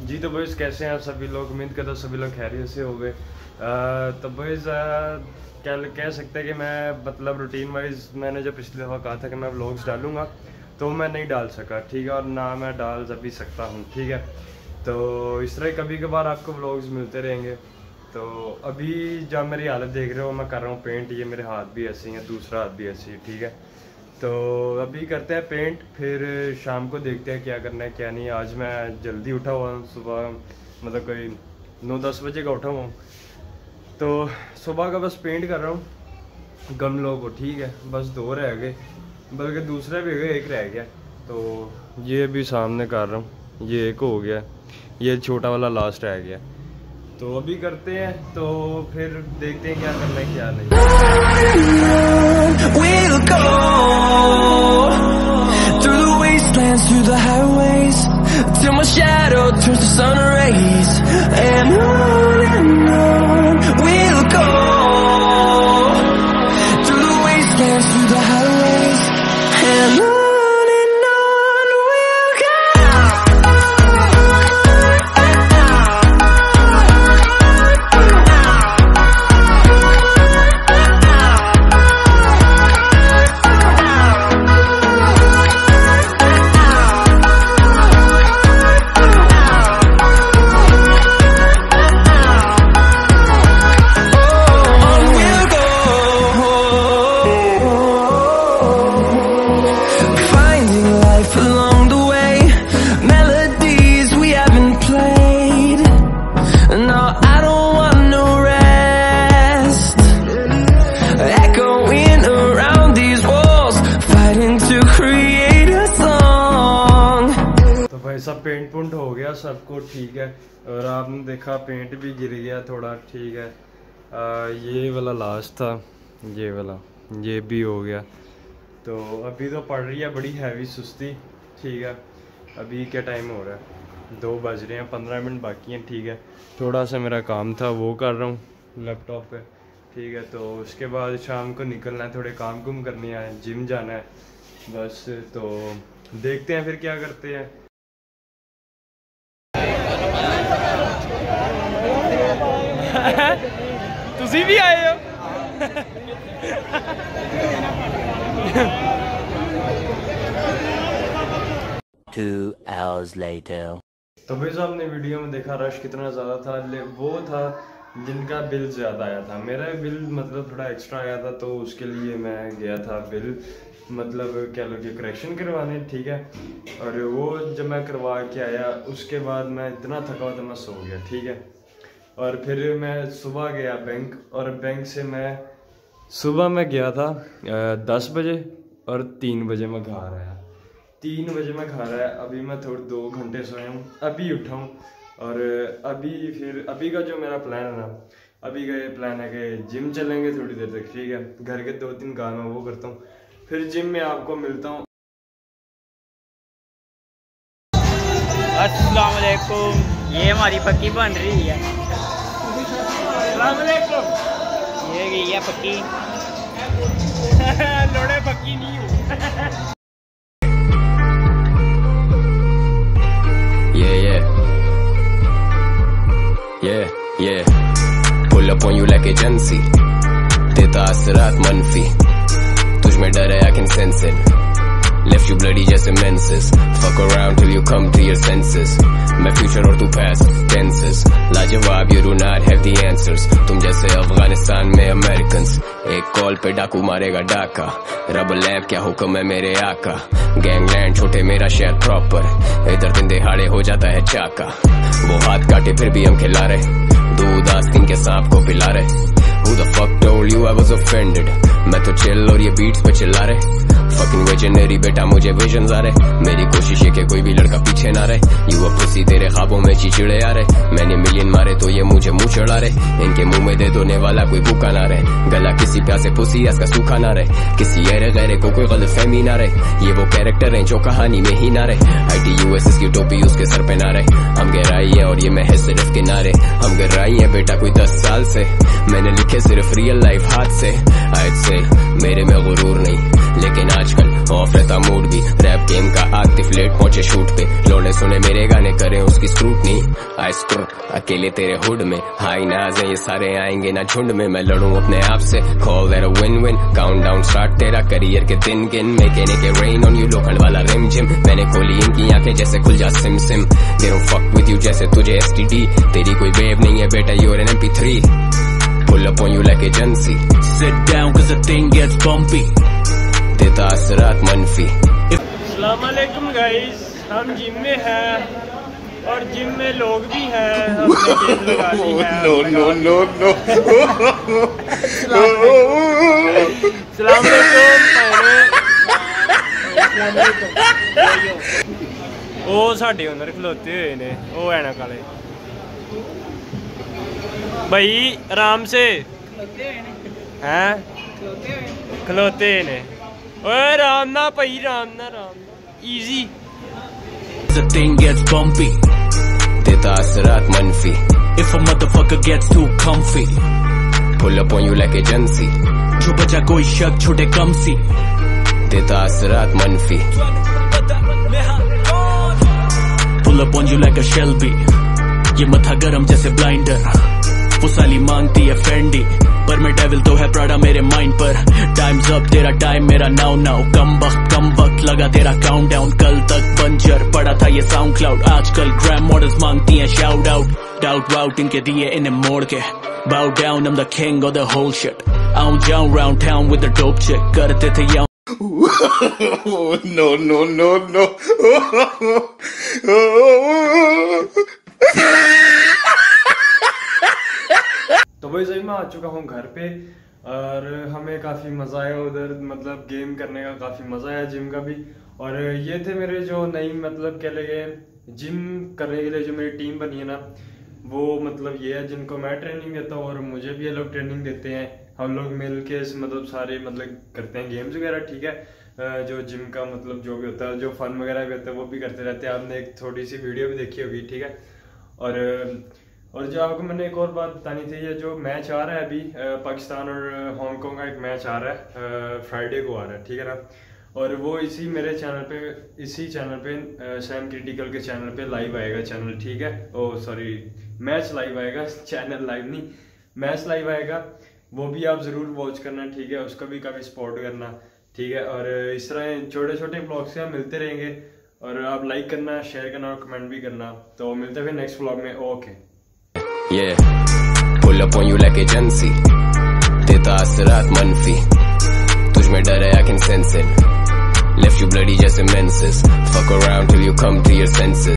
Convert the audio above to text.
जी तो बॉयज़ कैसे हैं आप सभी लोग? उम्मीद करता सभी लोग खैरियत से हो गए तो बॉयज़ क्या कह सकते हैं कि मैं मतलब रूटीन वाइज मैंने जो पिछली दफ़ा कहा था कि मैं व्लॉग्स डालूँगा तो मैं नहीं डाल सका, ठीक है? और ना मैं डाल भी सकता हूँ, ठीक है? तो इस तरह कभी कभार आपको व्लॉग्स मिलते रहेंगे। तो अभी जब मेरी हालत देख रहे हो, मैं कर रहा हूँ पेंट ये मेरे हाथ भी ऐसे हैं दूसरा हाथ भी ऐसे ठीक है? तो अभी करते हैं पेंट फिर शाम को देखते हैं क्या करना है, क्या नहीं। आज मैं जल्दी उठा हुआ हूँ, सुबह मतलब कोई नौ दस बजे का उठा हुआ हूँ। तो सुबह का बस पेंट कर रहा हूँ गमलों को, ठीक है। बस दो रह गए, बल्कि दूसरा भी एक रह गया। तो ये भी सामने कर रहा हूँ, ये एक हो गया, ये छोटा वाला लास्ट रह गया। तो अभी करते हैं तो फिर देखते हैं क्या करना है क्या नहीं till my shadow turns to sun rays, and on and on. हो गया सबको ठीक है। और आपने देखा पेंट भी गिर गया थोड़ा ठीक है। आ, ये वाला लास्ट था ये वाला ये भी हो गया। तो अभी तो पड़ रही है बड़ी हैवी सुस्ती ठीक है। अभी क्या टाइम हो रहा है? दो बज रहे हैं पंद्रह मिनट बाकी हैं ठीक है। थोड़ा सा मेरा काम था वो कर रहा हूँ लैपटॉप पे ठीक है। तो उसके बाद शाम को निकलना है थोड़े काम कुम करने हैं जिम जाना है बस। तो देखते हैं फिर क्या करते हैं। ਤੁਸੀਂ ਵੀ ਆਏ ਹੋ Two hours later. तो भाई साहब ने वीडियो में देखा रश कितना ज़्यादा था ले वो था जिनका बिल ज़्यादा आया था मेरा बिल मतलब थोड़ा एक्स्ट्रा आया था तो उसके लिए मैं गया था बिल मतलब क्या लोग करेक्शन करवाने ठीक है और वो जब मैं करवा के आया उसके बाद मैं इतना थका हुआ था मैं सो गया ठीक है और फिर मैं सुबह गया बैंक और बैंक से मैं सुबह मैं गया था दस बजे और तीन बजे मैं घर आया। तीन बजे मैं घर आया अभी मैं थोड़े दो घंटे सोया हूँ अभी उठा हूँ। और अभी फिर अभी का जो मेरा प्लान है ना अभी का ये प्लान है कि जिम चलेंगे थोड़ी देर तक ठीक है? घर के दो तीन काम है वो करता हूँ। फिर जिम में आपको मिलता हूँ। असलकुम ये हमारी पक्की बन रही है। ये गई है पक्की लोड़े पक्की नहीं हूँ Yeah, yeah. Yeah, yeah. Pull up on you like agency. देता असरात मनफी तुझ में डर है I can sense it. Left you bloody just menses. Fuck around till you come to your senses. मैं future और तू past tenses. लाजवाब you do not have the answers. तुम जैसे अफ़गानिस्तान में Americans. एक कॉल पे डाकू मारेगा डाका. रब लैब क्या हुक्म है मेरे आका. गैंगलैंड छोटे मेरा शहर प्रॉपर. इधर दिन दिहाड़े हो जाता है चाका. वो हाथ काटे फिर भी हम खिला रहे. दूध आस्तीन के सांप को पिला रहे. Who the fuck told you I was offended? मैं तो चिल और ये बीट्स पे चिल्ला रहे fucking वेजनरी बेटा, मुझे विजन आ रहे मेरी कोशिश है कि कोई भी लड़का पीछे ना रहे। यू अ पुसी ख्वाबों में चिचिड़े आ रहे। मैंने मिलियन मारे तो ये मुझे मुँह चढ़ा रहे। इनके मुँह में दे दोने वाला कोई भूखा ना रहे। गला किसी प्यासे पुसी इसका सूखा ना रहे। किसी ऐरे गैरे को कोई गलत फहमी ना रहे। ये वो कैरेक्टर हैं जो कहानी में ही ना रहे। I T U S S की टोपी उसके सर पे ना रहे। हम गहराई है और ये महज सिर्फ़ किनारे। हम गहराई है बेटा कोई दस साल से। मैंने लिखे सिर्फ़ रियल लाइफ हाथ से। आज से मेरे में गुरूर नहीं। लेकिन आजकल ऑफ़ रहता मूड भी रैप गेम का आतिफ लेट पहुँचे शूट पे लोड़े सुने मेरे गाने करे उसकी स्क्रूटनी आई स्क्रूट अकेले तेरे हुड में हाई नाज है ये सारे आएँगे ना झुंड में मैं लड़ूं अपने आप से call a win win count down start तेरा करियर के दिन गिन मेकेने के रेन ऑन यू लोखंड वाला रिम जिम मैंने खोली इनकी आँखें जैसे खुल जा सिम सिम दे फक विद यू जैसे तुझे एसटीडी तेरी कोई वेव नहीं है बेटा your N M MP three pull up on you like agency Sit down cause the thing gets bumpy. देता असरात मनफी अलैक्म गाइस हम जिम में हैं और जिम में लोग भी हैं हमने गेम लगा ली है नो नो नो नो सलाम ਉਹ ਸਾਡੇ ਓਨਰ ਖਲੋਤੇ ਹੋਏ ਨੇ ਉਹ ਐਨਕ ਵਾਲੇ ਭਾਈ ਆਰਾਮ ਸੇ ਹੈ ਖਲੋਤੇ ਨੇ ਓਏ ਆਰਾਮ ਨਾਲ ਭਾਈ ਆਰਾਮ ਨਾਲ ਆਰਾਮ easy The thing gets bumpy. देता असरात मनफी If a motherfucker gets too comfy. Pull up on you like agency जो बचा कोई शक छोटे कम सी देता असरात मनफी Pull up on you like a Shelby. ये मथा गरम जैसे ब्लाइंडर वो साली मांगती है फेंडी पर मैं डेविल तो है प्राडा मेरे माइंड पर। टाइम्स अप तेरा टाइम मेरा नाउ नाउ कम वक्त कम वक्त लगा तेरा काउंट डाउन कल तक बंजर पड़ा था ये साउंड क्लाउड आजकल ग्रैम मॉडल्स मांगती हैं शाउट आउट डाउट वाउट इनके दिए इन्हें मोड़ के. Bow down I'm the king of the whole shit. आऊँ जाऊँ round town with the dope chick. करते थे यहाँ no, no, no, no. तो भाई सही मैं आ चुका हूँ घर पे और हमें काफ़ी मज़ा आया उधर मतलब गेम करने का काफ़ी मज़ा आया जिम का भी। और ये थे मेरे जो नई मतलब कह लगे जिम करने के लिए जो मेरी टीम बनी है ना, वो मतलब ये है, जिनको मैं ट्रेनिंग देता हूँ और मुझे भी ये लोग ट्रेनिंग देते हैं। हम लोग मिल के मतलब सारे मतलब करते हैं गेम्स वगैरह, ठीक है? जो जिम का मतलब जो भी होता है, जो फन वगैरह भी होता है, वो भी करते रहते हैं। आपने एक थोड़ी सी वीडियो भी देखी होगी, ठीक है? और और जो, आपको मैंने एक और बात बतानी थी, ये जो मैच आ रहा है अभी पाकिस्तान और हांगकॉन्ग का एक मैच आ रहा है फ्राइडे को आ रहा है, ठीक है ना? और वो इसी मेरे चैनल पे, इसी चैनल पे सैम क्रिटिकल के चैनल पे लाइव आएगा चैनल ठीक है? ओ सॉरी मैच लाइव आएगा चैनल लाइव नहीं मैच लाइव आएगा, वो भी आप ज़रूर वॉच करना, ठीक है? उसका भी काफ़ी सपोर्ट करना, ठीक है? और इस तरह छोटे छोटे ब्लॉग से हम मिलते रहेंगे, और आप लाइक करना शेयर करना और कमेंट भी करना तो मिलते हैं फिर नेक्स्ट ब्लॉग में okay Yeah, pull up on you like agency. देता असरात मनफी तुझ में डर है I can sense it. Left you bloody just in menses. Fuck around till you come to your senses.